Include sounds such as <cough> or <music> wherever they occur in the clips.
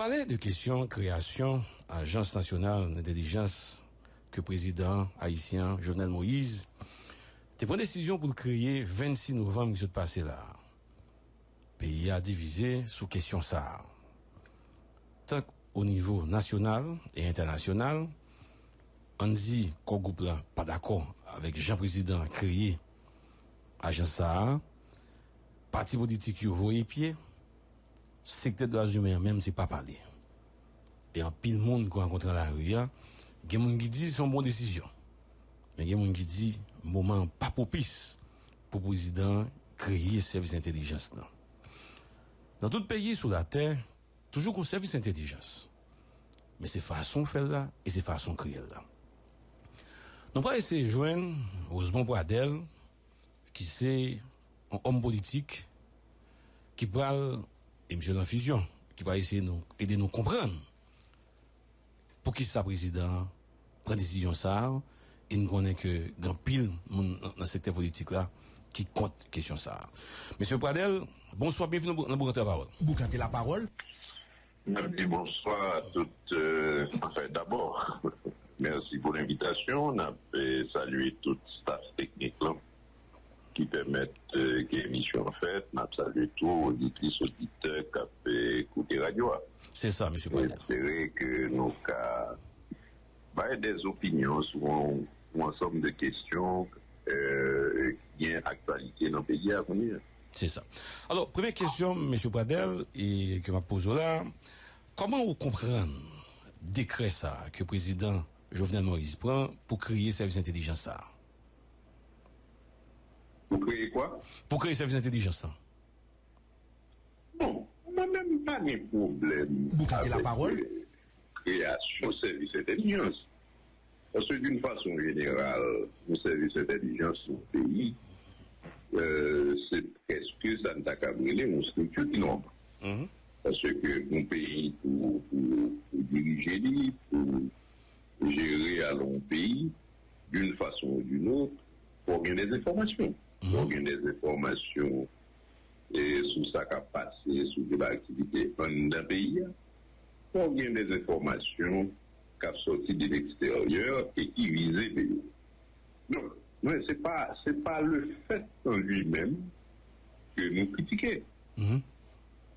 parlait de question création agence nationale d'intelligence que président haïtien Jovenel Moïse te prend décision pour créer 26 novembre qui se passé là. Pays a divisé sous question ça. Tant au niveau national et international, on dit qu'on groupe là pas d'accord avec Jean-Président créé agence ça, parti politique qui voyé pied, secteur la humains même c'est pas parler. Et en pile monde qu'on rencontre dans la rue, il y a des gens qui disent c'est une bonne décision. Mais il y a des gens qui disent moment pas propice pour le président créer service d'intelligence. Dans tout pays sur la terre, toujours qu'on service d'intelligence. Mais c'est façon faire là et c'est façon créer là. Nous pas essayer de joindre Osmond Boisdel, qui c'est un homme politique qui parle, et M. L'Infusion, qui va essayer de nous aider nous comprendre pour qui ça président? Prend décision ça et nous connaît que grand pile dans le secteur politique là qui compte question ça. Monsieur Pradel, bonsoir, bienvenue dans Boucanté la parole. Boucanté la parole? Merci, bonsoir à toutes. Euh, enfin, d'abord, <laughs> merci pour l'invitation. On a salué toute staff technique là, qui permettent euh, que l'émission en fait. On a salué tous auditrices, auditeurs qui ont écouté radio. C'est ça, monsieur Pradel. J'espère que nous avons des opinions sur un, ensemble de questions euh, qui ont actualité dans le pays à venir. C'est ça. Alors, première question, M. Pradel, et que m'a posé là, comment vous comprenez décret ça que le président Jovenel Moïse prend pour créer service d'intelligence ça? Pour créer quoi? Pour créer service d'intelligence ça Bon, moi-même, pas de problème. Vous gardez la parole? Création service d'intelligence. Parce que d'une façon générale, le service d'intelligence au pays, euh, c'est presque ça ne t'a qu'à brûler une structure qui norme. Mhm. Parce que mon pays, pour, pour, pour diriger, lui, pour gérer à long pays, d'une façon ou d'une autre, pour gagner des informations. Pour gagner des informations et sur ça qui a passé, sur de l'activité en d'un pays, pour gagner des informations qui ont sorti de l'extérieur et qui visaient le pays. Donc, mais c'est pas, c'est pas le fait en lui-même que nous critiquons. Mhm.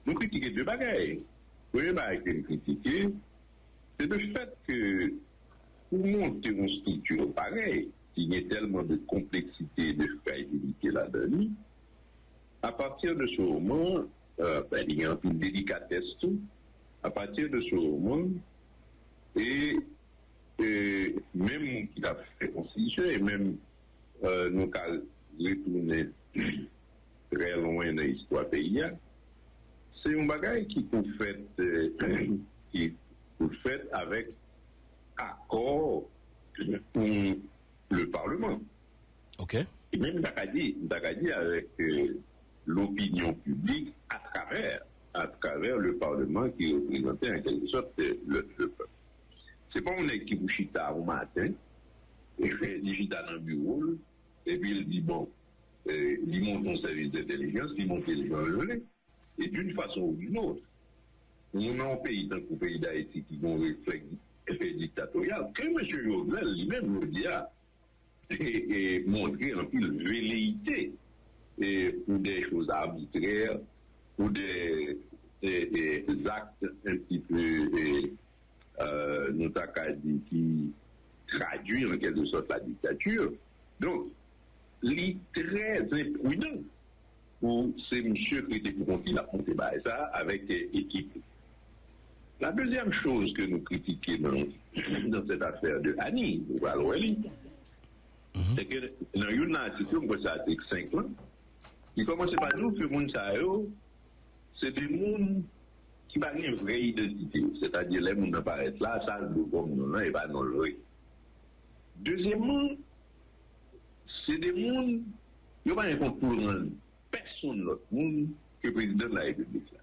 Nous critiquons deux bagailles. Le premier que nous critiquons, c'est le fait que pour monter une structure pareille, il y a tellement de complexité et de fragilité là-dedans, à partir de ce moment, euh, ben, il y a un peu de délicatesse tout, à partir de ce moment, et, même qui a fait constitution, et même euh, nous retourné <clears throat> très loin dans l'histoire pays, c'est un bagage qui peut faire euh, <clears throat> faire avec accord pour le Parlement. OK Et même Dakadi, Dakadi avec euh, l'opinion publique à travers, à travers le Parlement qui représentait en quelque sorte euh, le, le peuple. C'est pas on est qui vous chita au matin, et fait il chita dans le bureau, et puis il dit bon, euh, il monte son service d'intelligence, il monte les gens et d'une façon ou d'une autre. On est un pays, dans le pays d'Haïti, qui ont réflexe dictatorial, que M. Jovenel lui-même le dit, ah, et, montrer peu de velléité pour des choses arbitraires, pour des, actes un petit peu, et, euh, dit, qui traduit en quelque sorte la dictature. Donc, il est très imprudent pour ces messieurs qui étaient continuer à monter ça avec euh, équipe. La deuxième chose que nous critiquons dans, cette affaire de Annie, ou c'est que dans une article, on ça article 5 là, il commence par dire que sa yo, c'est des moun qui n'ont pas une vraie identité. C'est-à-dire, les moun apparaissent là, ça le comme là, et pas non le. Deuxièmement, c'est des il n'y a pas un compte pour personne l'autre monde que le président de la République.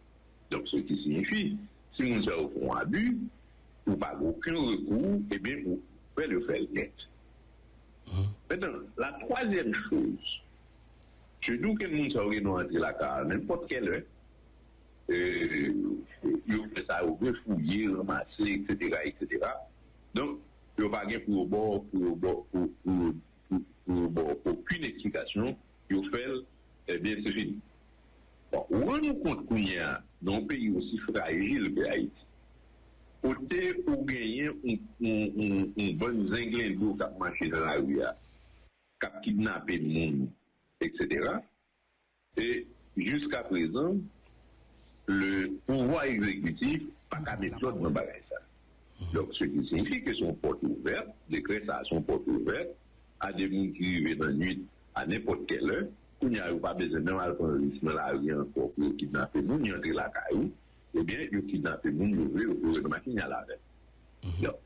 Donc, ce qui signifie, si nous avons un abus, ou pas aucun recours, eh bien, vous pouvez le faire net. Maintenant, la troisième chose, je dis que nous avons entrer la carte, n'importe quelle heure, yo fè sa ou vè fouye, ramase, etc., etc. Don, yo pa gen pou yo bo, pou yo bo, pou yo bo, pou kune eksikasyon, yo fèl, ebyen se fini. Bon, ou an nou kont kounye don peyi osi fragil pe Haiti, ou te ou genyen un bon zenglen do kap manche nan la ouya, kap kidnapè moun, etc., et jusqu'à présent, le pouvoir exécutif pas qu'à méthode dans ça. Donc, ce qui signifie que son porte ouverte, décret ça son porte ouverte, à des gens qui vivent dans la nuit à n'importe quelle heure, où il n'y a pas besoin d'un alcoolisme là, rien encore pour kidnapper nous, y a la caillou, eh bien, il kidnapper nous, il y a au machine à la Donc,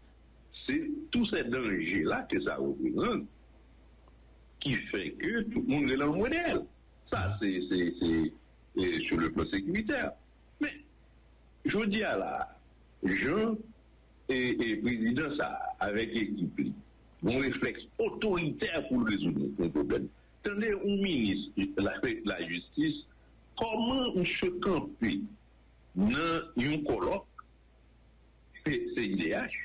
c'est tous ces dangers-là que ça représente qui fait que tout le monde est dans le modèle. Ça, c'est sur le plan sécuritaire. Mais, je dis à la, Jean et, président, ça, avec l'équipe, mon réflexe autoritaire pour résoudre le problème. Attendez, un ministre de la, justice, comment on se nan yon kolok se IDH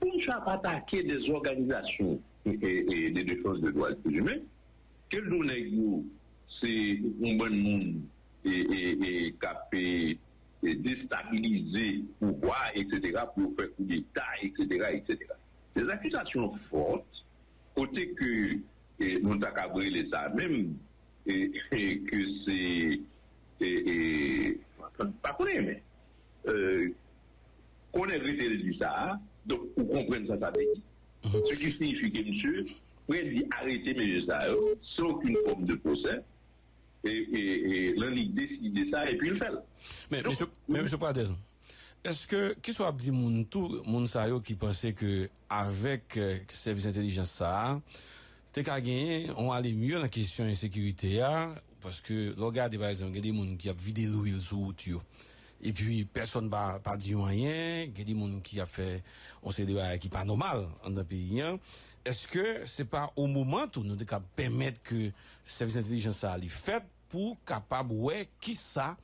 pou m chap atake des organizasyon e, e, e de defos de doaz pou jume ke l do neg yo se yon bon moun e, e kap e destabilize poukwa, etc. pou fè kou d'Etat, etc. etc. Des akusasyon fote kote ke nou takabre le sa mèm e ke se Pas qu'on mais. Euh, qu'on ait du ça, donc, vous comprenez ça, veut dire. Mhm. Ce qui signifie que monsieur, dire arrêter mes ça, sans aucune forme de procès et, et, l'un décide ça et puis il fait. Mais, Donc, monsieur, mais monsieur Pradel, est-ce que, qui soit dit moun, tout moun sa qui pensait que avec euh, service d'intelligence ça, te ka genye, on ale myo nan kesyon ensekirite ya, paske lo gade par exemple, gen de moun ki ap vide lou il sou wout yo, e pi person pa, pa di yon anyen, gen de moun ki ap fe, on se de ki pa normal an dan peyi yan, eske se pa ou mouman tou nou te ka pemet ke servis intelijens sa li fet pou kapab wè ki sa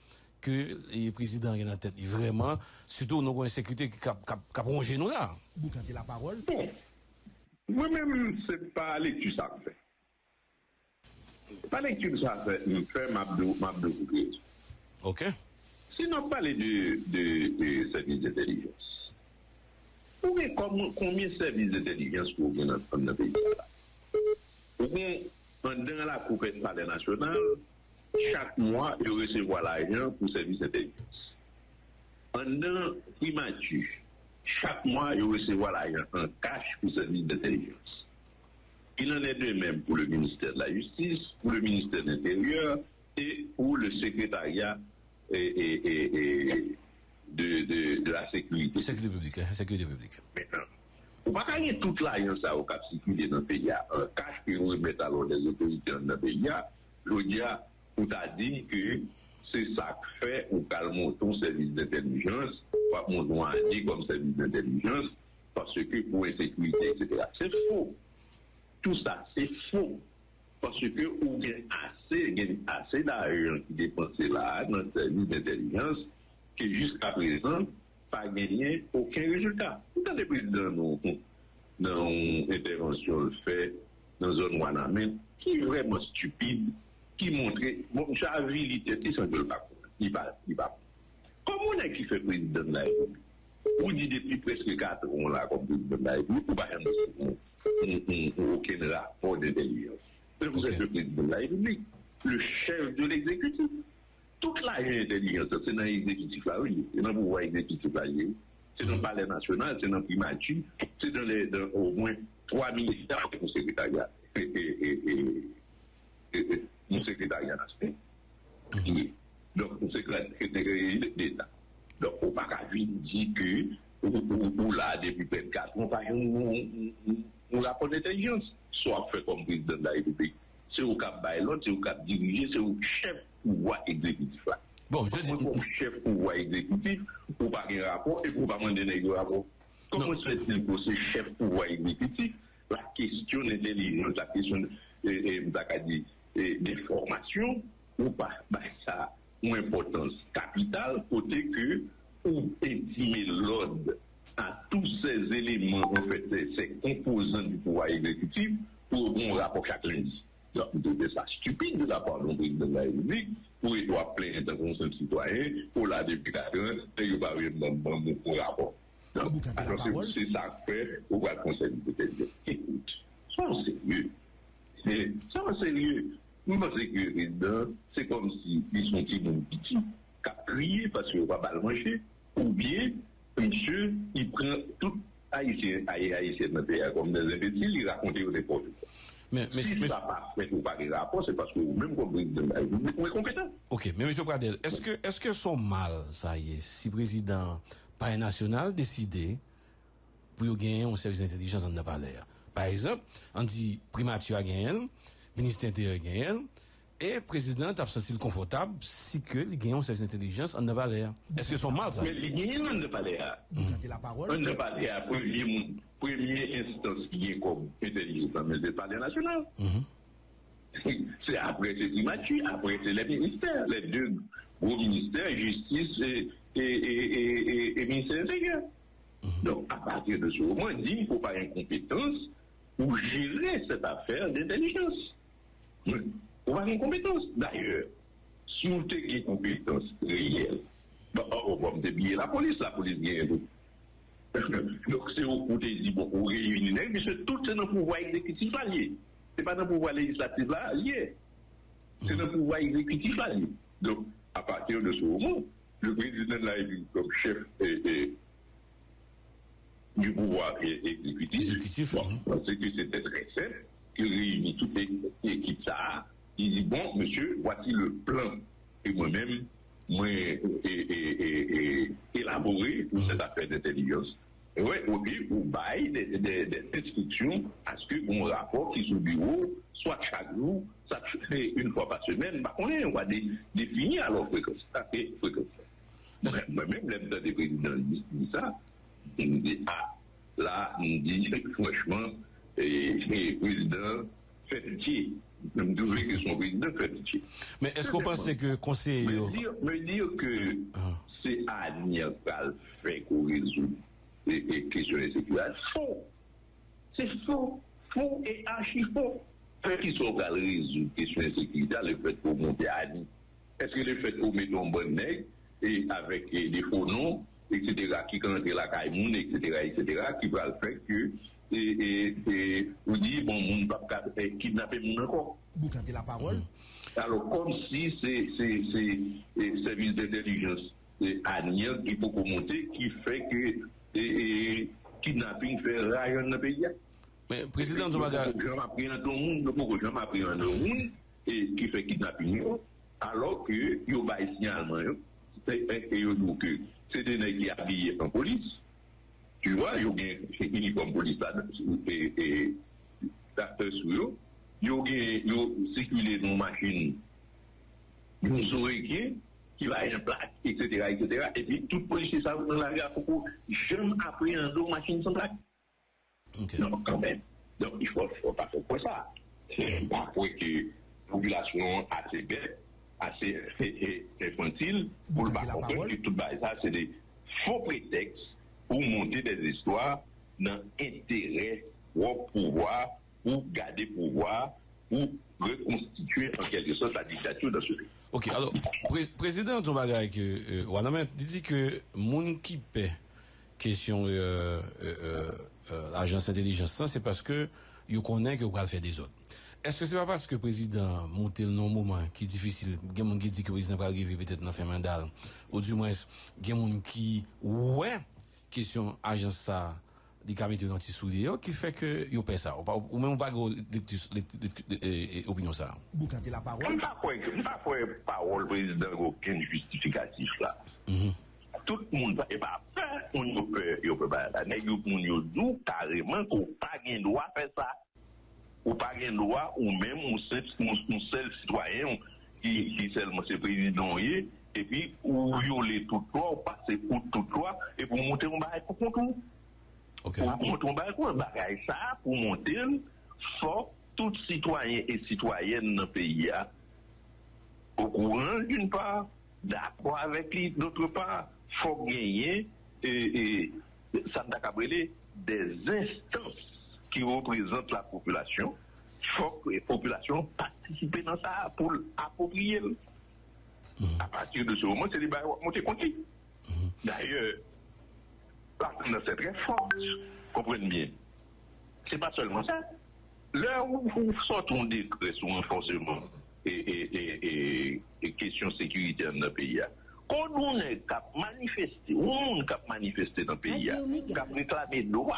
ke le président est en tête. Vraiment, surtout, nous avons une sécurité qui a rongé nous là. Vous la parole. Bon. Moi-même c'est pas lecture ça fait. Pas lecture ça fait. Me fait m'abdou m'abdou OK. Sinon parler de de, de service d'intelligence. Combien de services d'intelligence pour vous dans le pays? Dans la coupe de palais national chaque mois, il recevoir l'argent pour service d'intelligence. Pendant primature, chaque mois, il recevoir l'argent en cash pour service d'intelligence. Il en est de même pour le ministère de la Justice, pour le ministère de l'Intérieur et pour le secrétariat et, de, de, la sécurité. Sécurité publique, hein, sécurité publique. Maintenant, on va gagner toute l'argent ça au cap sécurité dans le pays. Un cash que vous remettez alors des autorités dans le pays. Je dis, ou t'a dit que c'est ça que fait ou calme ton service d'intelligence, pas mon dit comme service d'intelligence, parce que pour sécurité, etc. C'est faux. Tout ça, c'est faux. Parce que ou bien assez, assez d'argent qui dépensé là dans le service d'intelligence, que jusqu'à présent, pas gagné aucun résultat. Quand le président dans, dans intervention fait dans une zone Wanamen, qui est vraiment stupide, qui montrait, bon, j'avais c'est sans le pas. Il va, il va. Comment est-ce qu'il fait président de la République Ou dit depuis presque 4 ans là, comme président de la République, ou pas aucun rapport d'intelligence. Vous êtes le président de la République, le chef de l'exécutif. Toute l'argent intelligence, c'est dans l'exécutif là, oui, c'est dans le pouvoir exécutif là, c'est dans le palais national, c'est dans le primature, c'est dans, les, dans au moins trois ministères pour le secrétariat. Et, et, et, mon secrétariat national. Donc, mon secrétariat d'État. Donc, on ne peut pas dire que, ou là, depuis 24, on on rapport d'intelligence, soit fait comme président de la République. C'est au cap l'autre, c'est au cap dirigé, c'est au chef pouvoir exécutif. Bon, je dis. Comme chef pouvoir exécutif, pour pas un rapport et pour pas demander un rapport. Comment se fait-il pour ce chef pouvoir exécutif, la question d'intelligence, la question de, de, des formations ou pas, bah, ça, une importance capitale côté que ou intimer l'ordre à tous ces éléments, en fait, ces, composants du pouvoir exécutif pour un rapport chaque lundi. C'est ça stupide de la part d'un président de la République pour il doit plaindre d'intervention citoyen pour la députation et il va dans mon rapport. Alors c'est ça que fait au conseil de Écoute, soyons sérieux. Soyons sérieux. Nous pensons que le c'est comme si ils sont petit qui a crié parce qu'il va pas le manger, ou bien, monsieur, il prend tout haïtien, haïtien dans le pays comme des imbéciles, il raconte n'importe quoi. Mais, mais, si mais, ça pas fait ou pas des rapports, c'est parce que vous-même, comme président de vous êtes compétent. Ok, mais M. Pradel, est-ce que, est-ce que son mal, ça y est, si président par national décidé pour gagner un service d'intelligence en n'a pas l'air. Par exemple, on dit primature a gagné, ministre intérieur gagné, et président a senti confortable si que il gagne un service d'intelligence en n'a pas l'air. Est-ce que son mal ça? Mais il gagne en n'a pas l'air. On n'a pas l'air, premier, premier instance qui est comme intelligence dans le palais national. C'est après c'est primature, après c'est les ministères, les deux gros ministères, justice et et, et, ministère intérieur. Mhm. Donc, à partir de ce moment, il dit qu'il ne faut pas une compétence pour gérer cette affaire d'intelligence. Faut pas une compétence. D'ailleurs, si avez une compétence réelle, bah, on va me la police, la police vient. Donc, c'est au côté dit, bon, on réunit, mais c'est tout c'est dans le pouvoir exécutif lié. Ce n'est pas dans le pouvoir législatif là lié. C'est dans le pouvoir exécutif là lié. Donc, à partir de ce moment, le président de la République comme chef du pouvoir exécutif, bon, parce que c'était très simple, qu'il réunit toute l'équipe ça, il dit, bon, monsieur, voici le plan que moi-même, moi, élaboré pour cette affaire d'intelligence. Et ouais, au puis, vous baillez des, des, des, instructions à ce que mon rapport qui est au bureau, soit chaque jour, ça fait une fois par semaine, bah, on, va définir alors fréquence. fréquence. Moi-même, l'aide des présidents dit ça. Il me dit, ah, là, il me dit, <laughs> franchement, le président. Je me dis que son président. Mais est-ce qu'on pense que conseil. Me dire, me dire que ah. c'est Agnès qui fait qu'on résout les questions de sécurité, faux. C'est faux. Faux et archi faux. Fait qu'ils sont résoudre les questions de sécurité, le fait pour monter à Annie. Est-ce que le fait pour mettre un bon nègre, et avec des faux noms, etc., qui rentrent la caille etc., etc., qui va le faire que, et, et, vous dites, bon, moun pas kidnapper moun encore. Vous cantez la parole. Alors, comme si c'est, c'est, c'est, service d'intelligence Agnès qui peut commenter, qui fait que, et, kidnapping fait rayon dans le pays. Mais, président Zoumaga. Je m'appris dans le monde, je m'appris dans le monde, et qui fait kidnapping, alors que, il y a un signalement, c'est des nègres qui habillés en police. tu wè, yo gen uniform polis la e takte sou yo, yo gen, yo sekule nou makin nou zore gen, ki va en plak, etc., etc., et pi tout polis se sa ou nan la re apoko, jen apre an do makin san plak. Non, kan men. Non, il faut, faut pas faire pour ça. C'est pas pour que la population assez bête, assez <laughs> infantile, pour le pas comprendre que tout ça, c'est des faux prétextes pour monter des histoires dans l'intérêt pour pouvoir, pour garder pouvoir, pour reconstituer en quelque sorte la dictature dans ce pays. Ok, alors, président John Bagay, euh, Wanamet, dit que moun qui paie question euh, euh, euh, l'agence d'intelligence, c'est parce que il connaît que vous allez faire des autres. Est-ce que c'est pas parce que le président monte le nom moment qui est difficile, il y a qui dit que le président va arriver peut-être dans le mandat, ou du moins, il y a qui, ouais, question agence ça, des souliers qui fait que paie ça. Ou même pas opinion ça. La parole. Pas pas parole président aucun justificatif là. Mm-hmm. tout le monde pas on peut il peut pas. Yo dit carrément qu'on pas droit faire ça. Ou pas une loi, ou même un seul, citoyen qui, seulement c'est président, et puis ou violer toute loi, ou passer pour toute loi, et pour monter un bagage pour contour. Okay. Pour monter un bagage, un bagage ça, pour monter, faut tout citoyen et citoyenne dans le pays, au courant d'une part, d'accord avec lui. D'autre part, il faut gagner, et, et ça des instances qui représentent la population. Il faut que la population participe dans ça pour approprier. À partir de ce moment, c'est des monter continue. D'ailleurs, la tendance est très forte, comprenez bien. C'est pas seulement ça. Là où vous sortez un décret sur renforcement et, et, et, et, question sécuritaire dans le pays, quand on est cap manifester, on est cap manifester dans le pays, cap réclamer droit,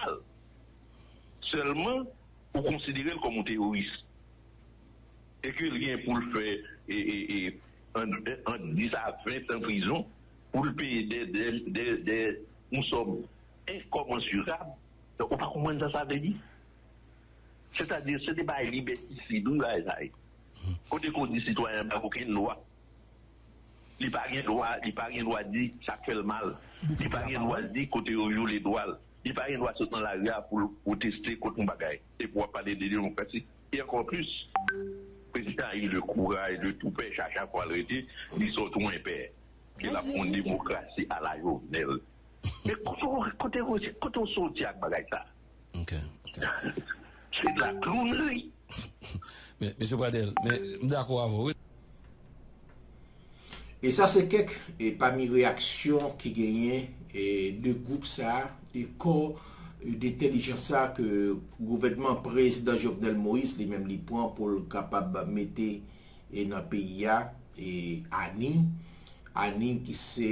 seulement pour considérer comme un terroriste. Et que rien pour le faire et, an 10 a 20 an prison pou l'peye de moun som inkomensurab ou pa koumen sa sa veni se ta de se deba e libetisidou la e zaye kote kon di sitwayan pa koken lwa li pa gen lwa li pa gen lwa di sa kel mal. Li pa gen lwa di kote yo yo le dwal li pa gen lwa sot nan la ria pou teste kote mbagay e pou wapade de demokrasi e ankon plus président a eu le courage de tout faire à chaque fois, il dit, il sort tout un père. Qu'il a une démocratie à la journée. Mais quand on sortit avec bagage ça, <laughs> c'est de la clownerie. <laughs> mais, M. Bradel, mais d'accord avec vous. Et ça, c'est quelques et parmi réactions qui gagnent et de groupes ça, des corps d'intelligence sa ke gouvedman prezident Jovenel Moïse li mèm li pon pou l kapab mette e nan PIA e ANIN ANIN ki se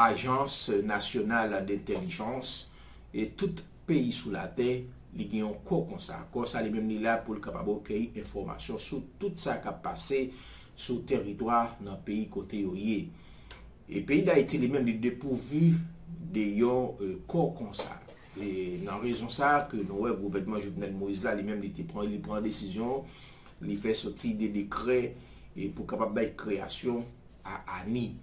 Ajans Nationale d'Intelligence e tout peyi sou la te li genyon ko kon sa kon sa li mèm li la pou l kapab okey informasyon sou tout sa kap pase sou teritwa nan peyi kote yo ye e peyi da iti li mèm li depouvu de yon euh, ko kon sa E nan rezon sa, ke nou wè gouvernement Jovenel Moïse la, li mèm li te pran, li pran desisyon, li fè soti de dekre, e pou kapap bay kreasyon a Ani.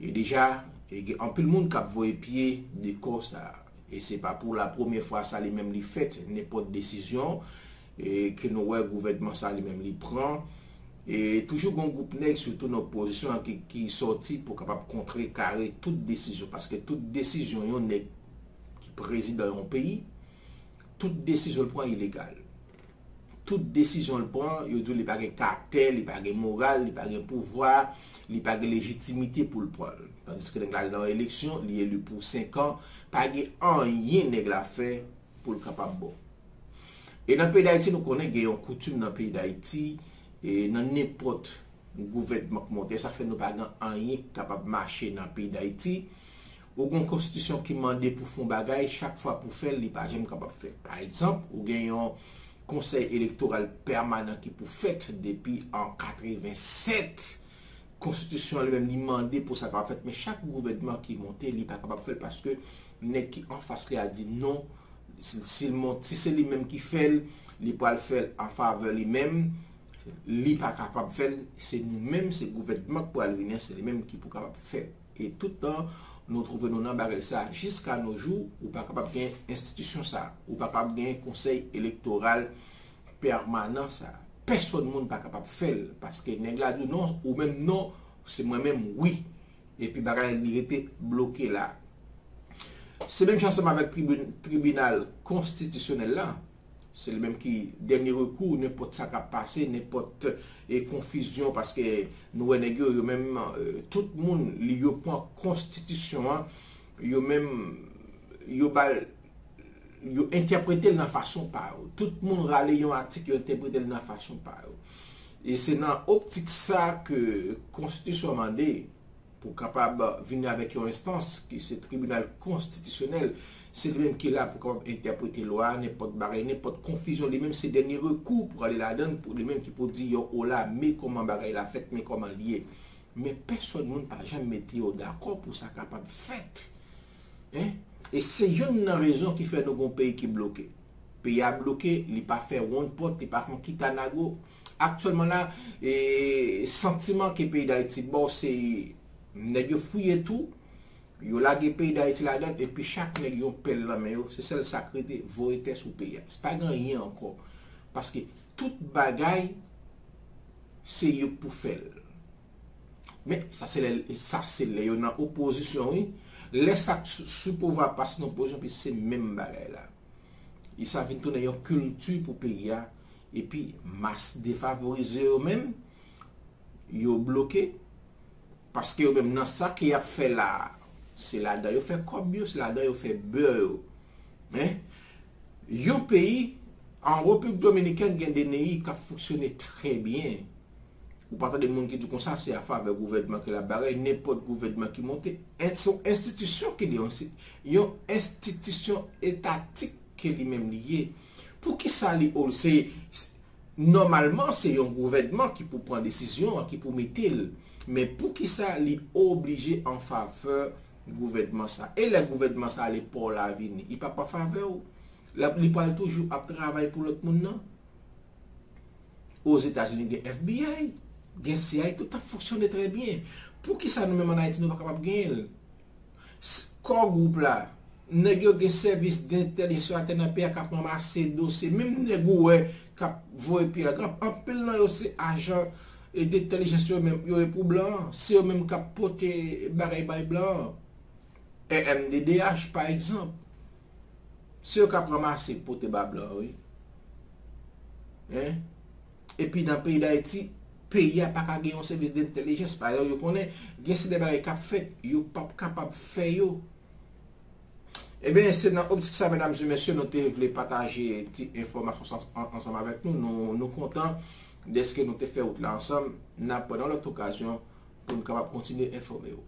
E deja, e anpil moun kap voye pie de kos la. E se pa pou la premier fwa sa li mèm li fèt, ne pot desisyon, e ke nou wè gouvernement sa li mèm li pran. E toujou goun goup neg, soutou nou pozisyon ki, ki soti pou kapap kontre kare tout desisyon, paske tout desisyon yon neg prezident yon peyi, tout desisyon l'pon ilegal. Tout desisyon l'pon, yo djou li page karakter, li page moral, li page pouvoir, li page legitimite pou l'pon. Tandis ke neg la nan eleksyon, li elu pou 5 an, page an yen neg la fe pou l'kapab bon. E nan peyi d'Haïti nou konen gen yon koutume nan peyi d'Haïti, e nan nepot gouvetman kmonte, sa fe nou page an yen kapab mache nan peyi d'Haïti, ou gen konstitisyon ki mande pou fon bagay, chak fwa pou fel, li pa jem kapap fet. Par exemple, ou gen yon konsey elektoral permanent ki pou fet depi an 87, konstitisyon li men li mande pou sa kapap fet, men chak gouvedman ki monte, li pa kapap fet, paske nek ki an fas li a di non, si, si, si se li men ki fel, li pa al fel an fave li men, li pa kapap fel, se nou men, se gouvedman pou al vinen, se li men ki pou kapap fet. Et tout an, nou trouve nou nan barel sa jiska nou jou ou pa kapab gen institisyon sa ou pa kapab gen konsey elektoral permanent sa. Person moun pa kapab fel paske neg la do non ou men non se mwen men oui. Epi barel li rete bloke la. Se men chanseman vek tribunal konstitisyonel la Se le menm ki denye rekou, ne pot sa ka pase, ne pot e konfisyon, paske nou ene gyo yo menm, euh, tout moun li yo pon konstitisyon yo menm, yo bal, yo interprete l nan fason pa yo. Tout moun rale yon atik yo interprete l nan fason pa yo. E se nan optik sa ke konstitisyon mande, pou kapab vini avek yon instans ki se tribunal konstitisyonel, Se li menm ki la pou kon interprete lwa, ne pot bare, ne pot konfizyon, li menm se denye rekou pou ale la den, pou li menm ki pou di yo o la, me koman bare la fet, me koman liye. Men person moun pa jan meti yo d'akor pou sa kapab fet. Eh? E se yon nan rezon ki fe nou kon peyi ki bloke. Peyi a bloke, li pa fe woun pot, li pa fon kitanago. Aktuellement la, e, sentiman ki peyi da eti bo se negyo fouye tou, Yo lage peyi da iti la dan, epi chak neg yon pel la men yo, se sel sakre de vorite sou peyi. Se pa gran yon anko. Paske tout bagay, se yo pou fel. Men, sa se le yo nan oposisyon yon, le sak sou pou va pas nan oposisyon, pi se men bagay la. I sa vin tou yon kultu pou peyi ya, epi mas defavorize yo men, yo bloke, paske yo men nan sa ki ap fe la, Se la dan yo fe kob yo, se la dan yo fe bè yo. Eh? Yo peyi, an Republik dominiken gen DNI ka foksyone tre bien. Ou pata de moun ki di konsan se a fa ve gouvedman ki la bare, nepot gouvedman ki monte. Et son institisyon ki li yon si, yon institisyon etatik ki li mem liye. Pou ki sa li ou se, normalman se yon gouvedman ki pou pran desisyon, ki pou metil. Men pou ki sa li oblije an faveur gouvedman sa. E le gouvedman sa li pou la vini. Non? I pa pa fave ou. Li pou al toujou ap travay pou lot moun nan. Os Etats-Unis gen FBI, gen CIA, tout a foksyone tre bien. Pou ki sa nou menman a eti nou pa kapap gen el? Kon goup la, negyo gen servis den telisyon aten api a kap mamase se dosi. Mem negyo we kap voye pi non, la kap. Anpil nan yo se ajan e den telisyon yo e pou blan. Se yo menm kap pote barey bay blan. MDDH, par exemple, se yo kap ramase pote bab la, oui. Eh? E pi nan peyi da eti, peyi a pa ka gen yon servis de intelijens, par yo konen, gen se debare kap fet, yo pap kapap fe yo. Eh e ben, se nan optik sa, menam zi mensyo, nou te vle pataje ti informasyon ansam avek nou, nou, nou kontan deske nou te fe out la ansam, nan penan lot okasyon pou nou kapap kontinu informe yo.